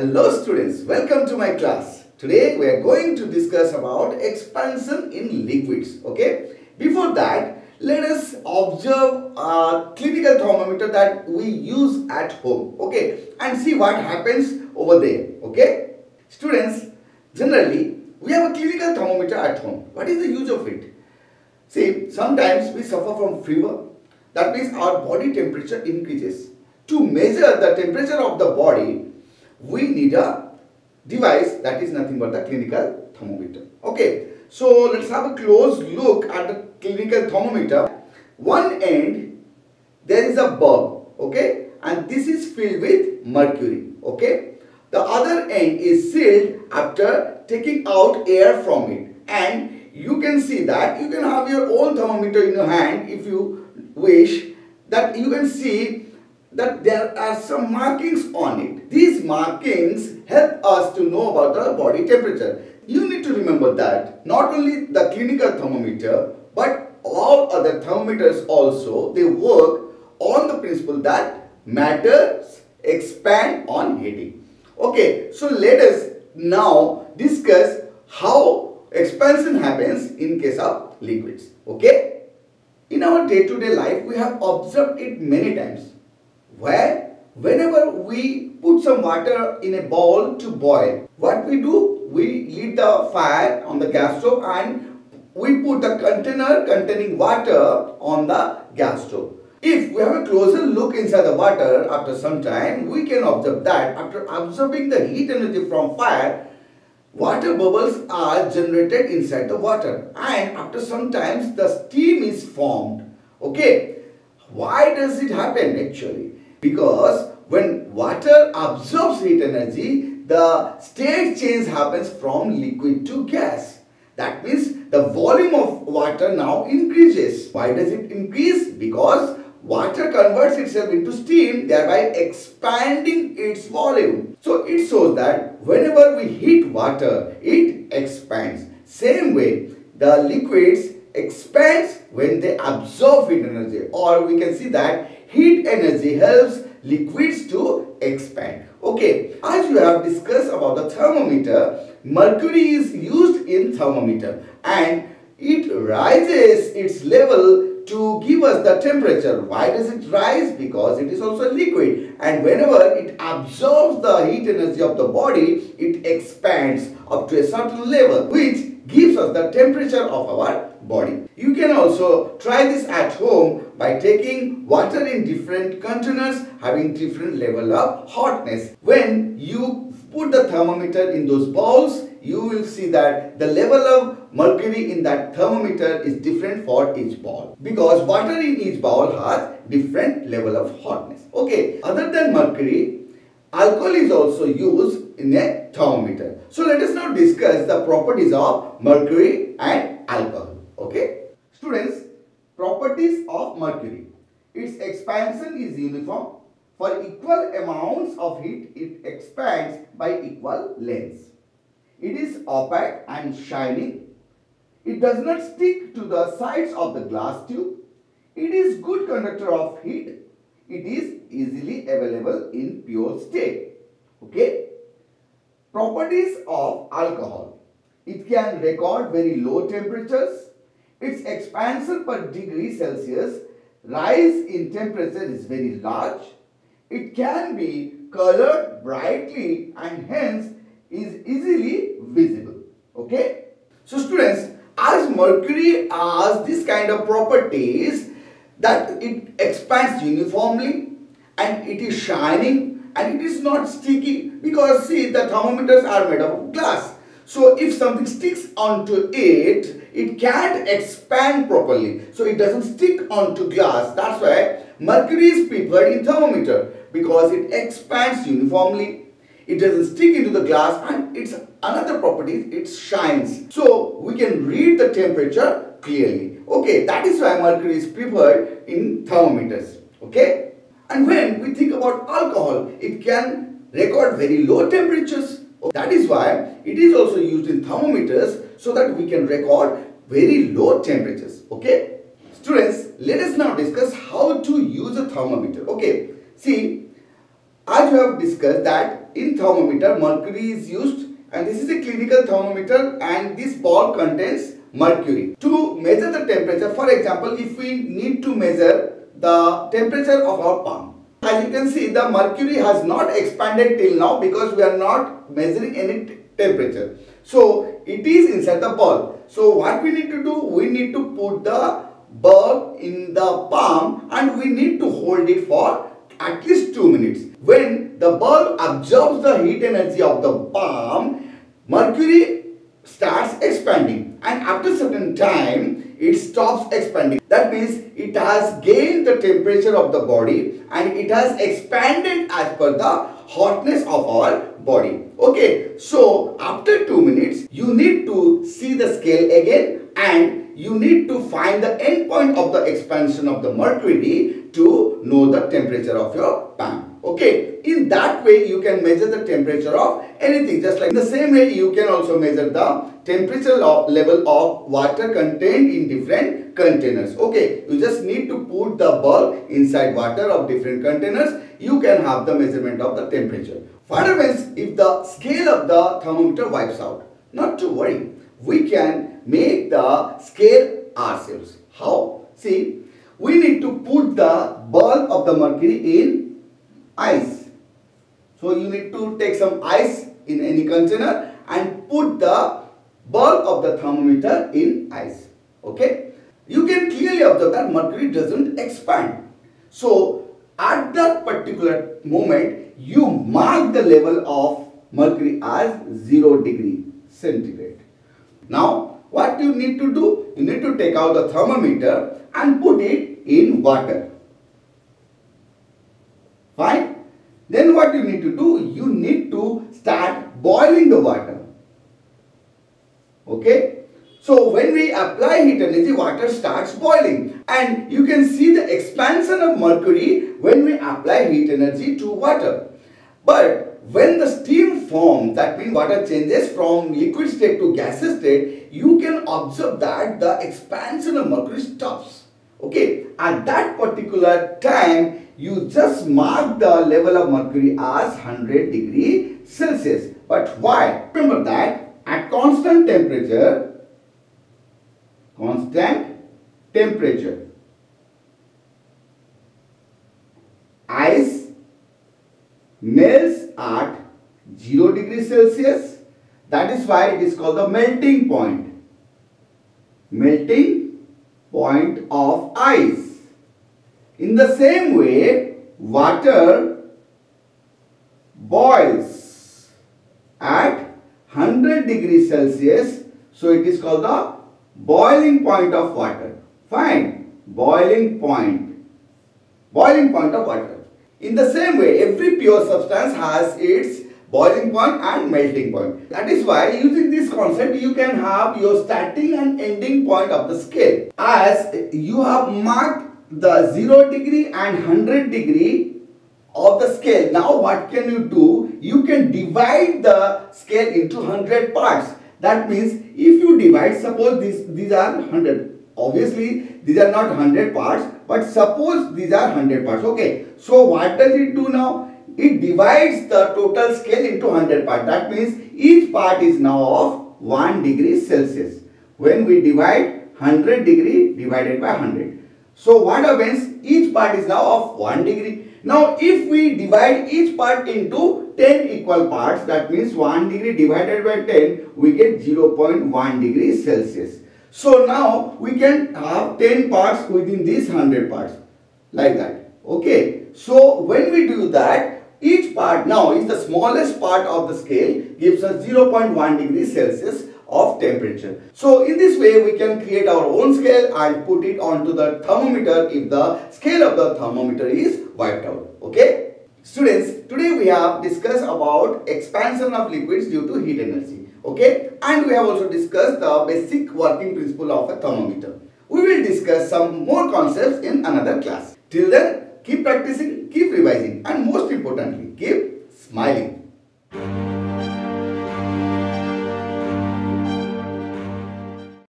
Hello students, welcome to my class. Today we are going to discuss about expansion in liquids. Okay. Before that, let us observe a clinical thermometer that we use at home. Okay. And see what happens over there. Okay. Students, generally we have a clinical thermometer at home. What is the use of it? See, sometimes we suffer from fever. That means our body temperature increases. To measure the temperature of the body, we need a device that is nothing but the clinical thermometer. Okay, so let's have a close look at the clinical thermometer. One end, there is a bulb, okay, and this is filled with mercury, okay. The other end is sealed after taking out air from it and you can see that you can have your own thermometer in your hand if you wish that you can see that there are some markings on it. These markings help us to know about the body temperature. You need to remember that not only the clinical thermometer but all other thermometers also they work on the principle that matters expand on heating. Okay, so let us now discuss how expansion happens in case of liquids. Okay, in our day-to-day -day life we have observed it many times where whenever we put some water in a bowl to boil, what we do? We lit the fire on the gas stove and we put the container containing water on the gas stove. If we have a closer look inside the water after some time, we can observe that after absorbing the heat energy from fire, water bubbles are generated inside the water and after some times the steam is formed. Okay, why does it happen actually? Because when water absorbs heat energy, the state change happens from liquid to gas. That means the volume of water now increases. Why does it increase? Because water converts itself into steam thereby expanding its volume. So it shows that whenever we heat water, it expands. Same way, the liquids expands when they absorb heat energy or we can see that heat energy helps liquids to expand. Okay, as you have discussed about the thermometer, mercury is used in thermometer and it rises its level to give us the temperature. Why does it rise? Because it is also liquid and whenever it absorbs the heat energy of the body, it expands up to a certain level which gives us the temperature of our body. You can also try this at home by taking water in different containers having different level of hotness. When you put the thermometer in those bowls, you will see that the level of mercury in that thermometer is different for each bowl because water in each bowl has different level of hotness. Okay, other than mercury, alcohol is also used in a thermometer. So let us now discuss the properties of mercury and alcohol. Okay. Students, properties of mercury. Its expansion is uniform. For equal amounts of heat, it expands by equal lengths. It is opaque and shining. It does not stick to the sides of the glass tube. It is good conductor of heat. It is easily available in pure state. Okay. Properties of alcohol. It can record very low temperatures its expansion per degree Celsius rise in temperature is very large. It can be colored brightly and hence is easily visible. Okay. So students, as mercury has this kind of properties that it expands uniformly and it is shining and it is not sticky because see the thermometers are made of glass. So if something sticks onto it, it can't expand properly. So it doesn't stick onto glass. That's why mercury is preferred in thermometer because it expands uniformly. It doesn't stick into the glass and its another property, it shines. So we can read the temperature clearly. Okay, that is why mercury is preferred in thermometers. Okay. And when we think about alcohol, it can record very low temperatures. That is why it is also used in thermometers so that we can record very low temperatures. Okay. Students, let us now discuss how to use a thermometer. Okay. See, as we have discussed that in thermometer mercury is used and this is a clinical thermometer and this ball contains mercury. To measure the temperature, for example, if we need to measure the temperature of our palm. As you can see, the mercury has not expanded till now because we are not measuring any temperature. So, it is inside the ball. So, what we need to do? We need to put the ball in the palm and we need to hold it for at least 2 minutes. When the ball absorbs the heat energy of the palm, mercury starts expanding and after certain time it stops expanding. That means it has gained the temperature of the body and it has expanded as per the hotness of our body. Okay, so after 2 minutes you need to see the scale again and you need to find the end point of the expansion of the mercury to know the temperature of your palm. Okay, in that way you can measure the temperature of anything just like in the same way you can also measure the temperature of level of water contained in different containers. Okay, you just need to put the bulb inside water of different containers. You can have the measurement of the temperature. Further means if the scale of the thermometer wipes out, not to worry. We can make the scale ourselves. How? See, we need to put the bulb of the mercury in ice. So you need to take some ice in any container and put the bulb of the thermometer in ice. Okay. You can clearly observe that mercury doesn't expand. So at that particular moment you mark the level of mercury as 0 degree centigrade. Now what you need to do? You need to take out the thermometer and put it in water. Fine. Then what you need to do? You need to start boiling the water. Okay. So when we apply heat energy, water starts boiling. And you can see the expansion of mercury when we apply heat energy to water. But when the steam forms, that means water changes from liquid state to gaseous state, you can observe that the expansion of mercury stops. Okay, at that particular time, you just mark the level of mercury as 100 degree Celsius. But why? Remember that at constant temperature, constant temperature, ice melts at 0 degree Celsius. That is why it is called the melting point. Melting point of ice. In the same way, water boils at 100 degrees Celsius. So it is called the boiling point of water. Fine. Boiling point. Boiling point of water. In the same way, every pure substance has its boiling point and melting point. That is why using this concept you can have your starting and ending point of the scale. As you have marked the 0 degree and 100 degree of the scale. Now what can you do? You can divide the scale into 100 parts. That means if you divide, suppose these, these are 100. Obviously, these are not 100 parts, but suppose these are 100 parts. Okay. So what does it do now? it divides the total scale into 100 parts. That means each part is now of 1 degree Celsius. When we divide 100 degree divided by 100. So what happens? Each part is now of 1 degree. Now if we divide each part into 10 equal parts, that means 1 degree divided by 10, we get 0.1 degree Celsius. So now we can have 10 parts within these 100 parts. Like that. Okay. So when we do that, each part now is the smallest part of the scale gives us 0.1 degree Celsius of temperature. So in this way we can create our own scale and put it onto the thermometer if the scale of the thermometer is wiped out. Okay. Students, today we have discussed about expansion of liquids due to heat energy. Okay. And we have also discussed the basic working principle of a thermometer. We will discuss some more concepts in another class. Till then, keep practicing, keep revising and most importantly, keep smiling.